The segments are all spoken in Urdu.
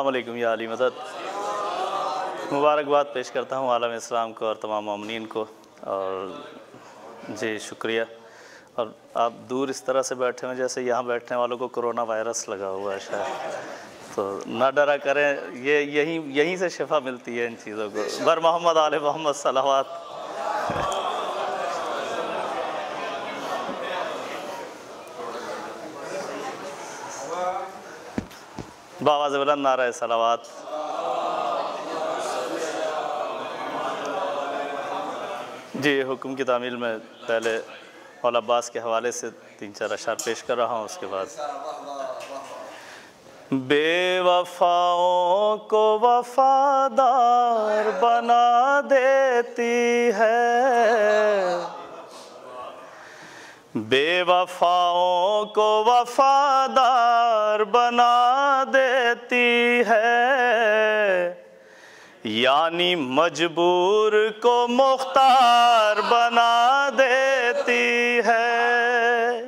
السلام علیکم یا علی مدد۔ مبارکباد پیش کرتا ہوں عالم اسلام کو اور تمام مومنین کو۔ اور جی شکریہ۔ اور آپ دور اس طرح سے بیٹھے ہیں جیسے یہاں بیٹھنے والوں کو کرونا وائرس لگا ہوا ہے شاید۔ تو نہ ڈرا کریں، یہ یہیں یہیں سے شفا ملتی ہے ان چیزوں کو۔ بر محمد علیہ محمد صلوات۔ باواز بلند نعرہ صلوات۔ جی حکم کی تعمیل میں پہلے مولا عباس کے حوالے سے تین چار اشعار پیش کر رہا ہوں، اس کے بعد۔ بے وفاؤں کو وفادار بنا دیتی ہے۔ بے وفاؤں کو وفادار بنا دیتی ہے۔ یعنی مجبور کو مختار بنا دیتی ہے۔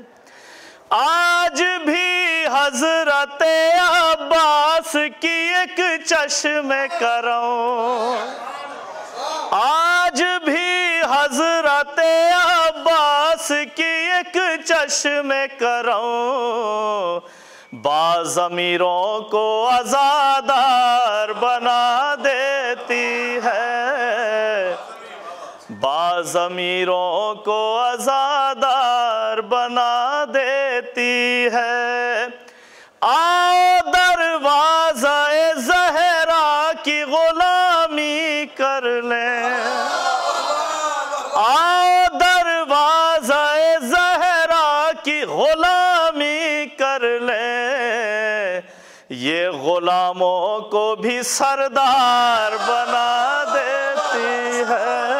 آج بھی حضرت عباس کی ایک چشم کروں۔ آج کی ایک چشم کروں؟ بعض امیروں کو ازادار بنا دیتی ہے۔ بعض امیروں کو ازادار بنا دیتی ہے۔ آؤ غلاموں کو بھی سردار بنا دیتی ہے۔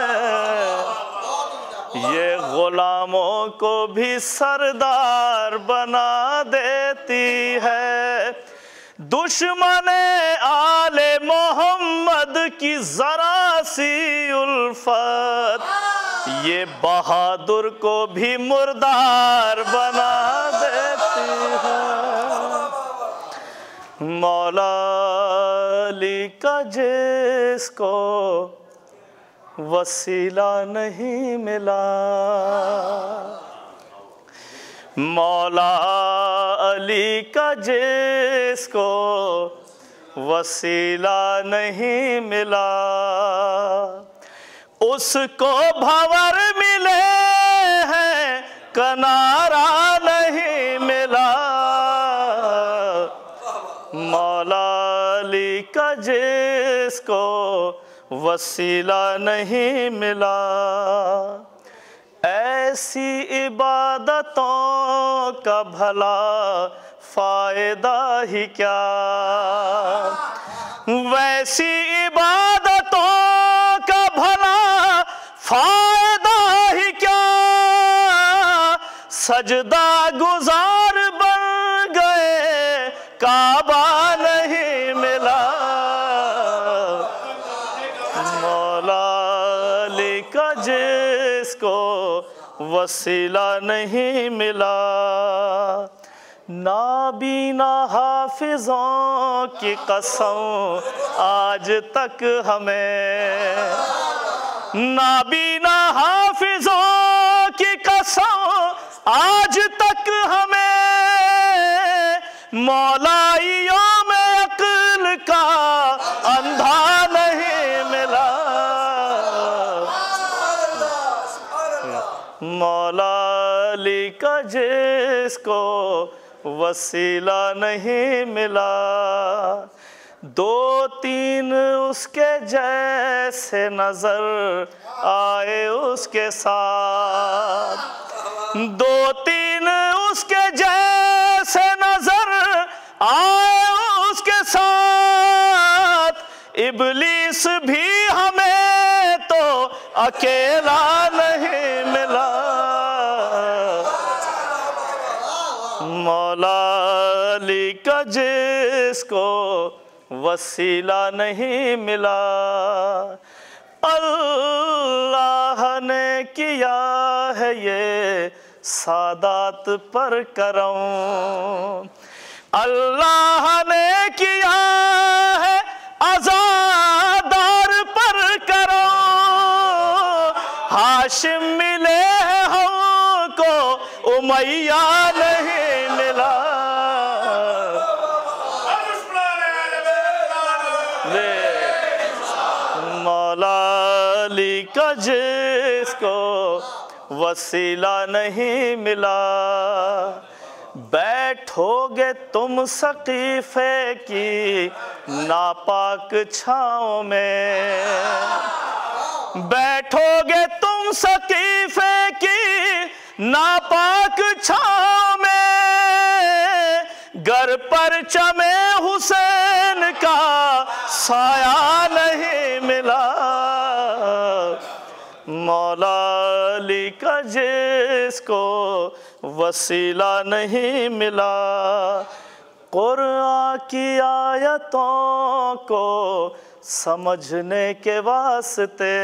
یہ غلاموں کو بھی سردار بنا دیتی ہے۔ دشمن آل محمد کی ذرا سی الفت۔ یہ بہادر کو بھی مردار بنا دیتی ہے۔ مولا علی کا جس کو وسیلہ نہیں ملا۔ مولا علی کا جس کو وسیلہ نہیں ملا۔ اس کو بھور ملے ہیں، کنارہ کا جس کو وسیلہ نہیں ملا۔ ایسی عبادتوں کا بھلا فائدہ ہی کیا۔ ویسی عبادتوں کا بھلا فائدہ ہی کیا۔ سجدہ گزار بن گئے کعبہ وسیلہ نہیں ملا۔ نابینا حافظوں کی قسم آج تک ہمیں۔ نابینا حافظوں کی قسم آج تک ہمیں۔ مولائیوں جس کو وسیلہ نہیں ملا۔ دو تین اس کے جیسے نظر آئے اس کے ساتھ۔ دو تین اس کے جیسے نظر آئے اس کے ساتھ۔ ابلیس بھی ہمیں تو اکیلا نہیں ملا۔ مولا علی کا جس کو وسیلہ نہیں ملا۔ اللہ نے کیا ہے یہ سادات پر کرم۔ اللہ نے کیا ہے ازادار پر کرم۔ ہاشم ملے ہم کو، امیہ وسیلہ نہیں ملا۔ بیٹھو گے تم سقیفے کی ناپاک چھاؤں میں۔ بیٹھو گے تم سقیفے کی ناپاک چھاؤں میں۔ گر پر چمے حسین کا سایہ نہیں ملا۔ مولا علی کا جس کو وسیلہ نہیں ملا، قرآن کی آیتوں کو سمجھنے کے واسطے۔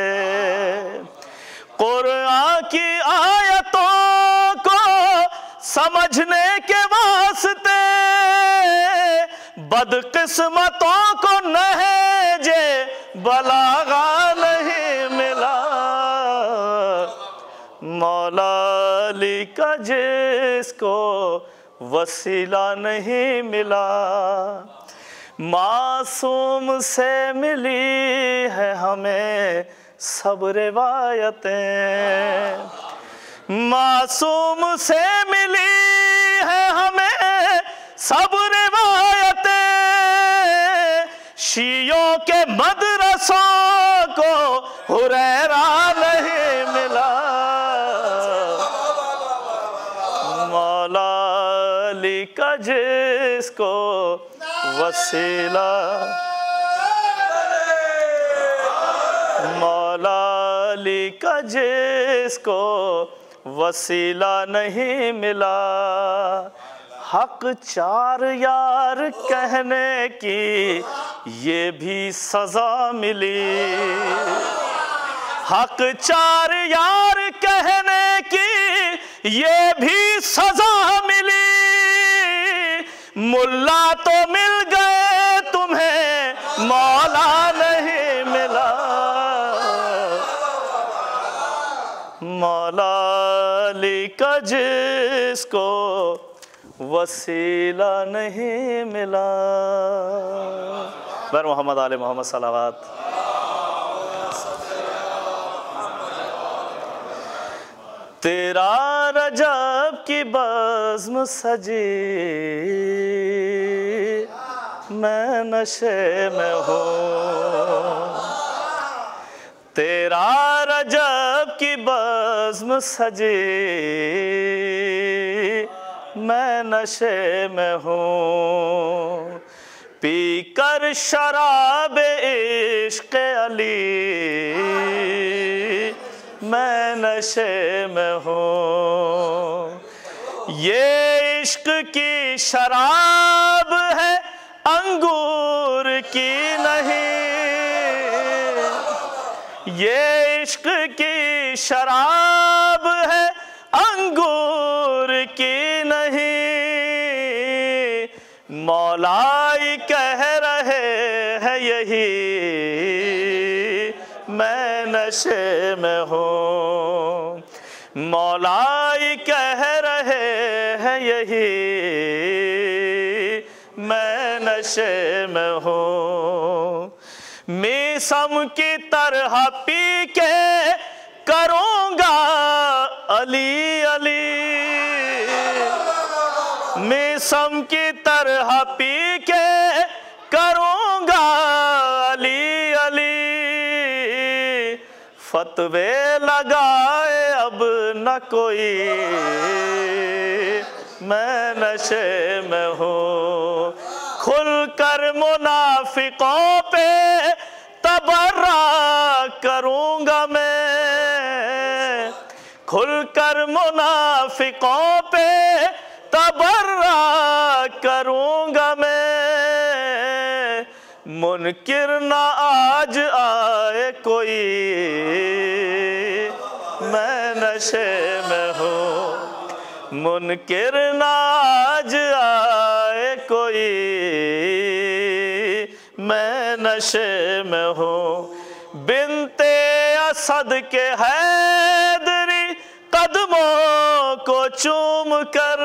قرآن کی آیتوں کو سمجھنے کے واسطے۔ بدقسمتوں کو نہجے بلاغا علی کا جس کو وسیلہ نہیں ملا، معصوم سے ملی ہے ہمیں سب روایتیں۔ معصوم سے ملی ہے ہمیں سب روایتیں۔ شیعوں کے مدرسوں کو وسیلہ۔ مولا علی کا جس کو وسیلہ نہیں ملا، حق چار یار کہنے کی یہ بھی سزا ملی۔ حق چار یار کہنے کی یہ بھی سزا ملی۔ ملا تو مل گئے تمہیں، مولا نہیں ملا۔ مولا علی کا جس کو وسیلہ نہیں ملا۔ بر محمد علی محمد صلوات۔ تیرا رجب کی بزم سجی میں نشے میں ہوں۔ تیرا رجب کی بزم سجی میں نشے میں ہوں۔ پی کر شراب عشق علی۔ میں نشے میں ہوں۔ یہ عشق کی شراب ہے، انگور کی نہیں۔ یہ عشق کی شراب ہے، انگور کی نہیں۔ مولائی کہہ رہے ہیں یہی، میں نشے میں ہوں۔ مولائی کہہ رہے ہیں یہی، میں نشے میں ہوں۔ میسم کی طرح پی کے کروں گا علی علی۔ میسم کی طرح پی کے کروں گا فتوے لگائے اب نہ کوئی۔ میں نشے میں ہوں۔ کھل کر منافقوں پہ تبرہ کروں گا میں۔ کھل کر منافقوں پہ تبرہ کروں گا میں۔ منکر نہ آج آئے کوئی۔ میں نشے میں ہوں۔ منکر نہ آج آئے کوئی۔ میں نشے میں ہوں۔ بنتے اسد کے حیدری قدموں کو چوم کر۔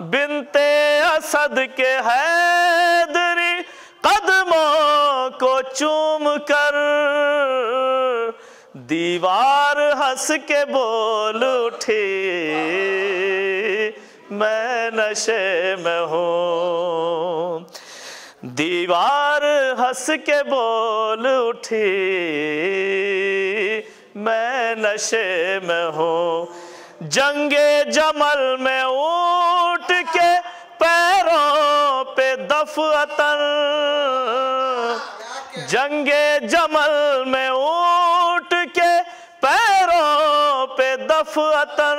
بنت اسد کے حیدری چوم کر دیوار ہنس کے بول اٹھی میں نشے میں ہوں۔ دیوار ہنس کے بول اٹھی میں نشے میں ہوں۔ جنگ جمل میں اونٹ کے پیروں پہ دفعتن جنگ جمل میں اونٹ کے پیروں پہ دفعتن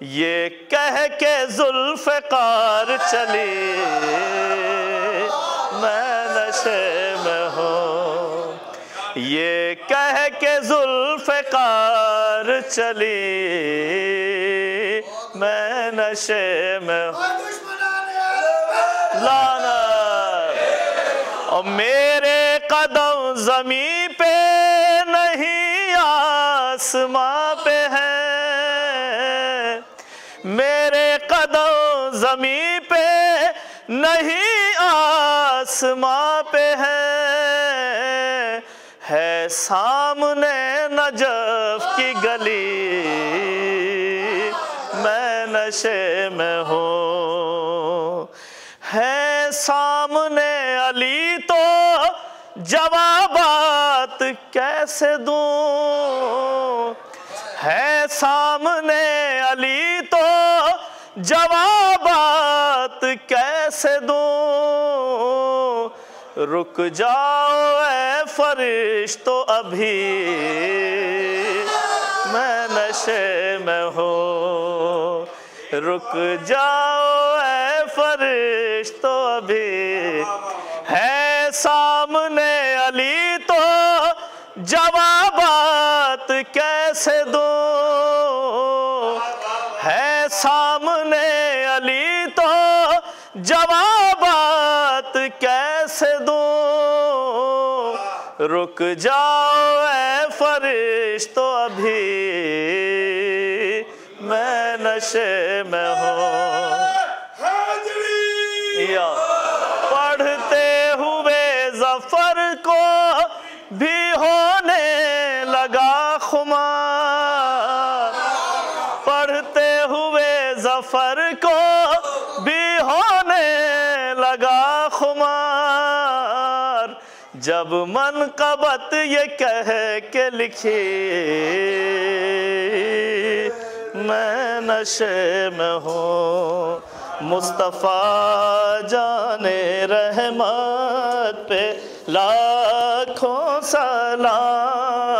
یہ کہہ کے ذوالفقار چلی۔ میں نشے میں ہوں۔ یہ کہہ کے ذوالفقار چلی۔ میں نشے میں ہوں۔ لانا اور میرے قدم زمین پہ نہیں، آسماں پہ ہے۔ میرے قدم زمین پہ نہیں، آسماں پہ ہے۔ ہے سامنے نجف کی گلی۔ میں نشے میں ہوں۔ ہے سامنے علی تو جوابات کیسے دوں؟ ہے سامنے علی تو جوابات کیسے دوں؟ رک جاؤ اے فرشتو ابھی، میں نشے میں ہوں۔ رک جاؤ اے فرشتو ابھی سامنے علی تو جوابات کیسے دوں؟ ہے سامنے علی تو جوابات کیسے دوں؟ رک جاؤ اے فرشتو ابھی میں نشے میں ہوں۔ یا کو بھی ہونے لگا خمار۔ جب منقبت یہ کہہ کے لکھی، میں نشے میں ہوں۔ مصطفیٰ جان رحمت پہ لاکھوں سلام۔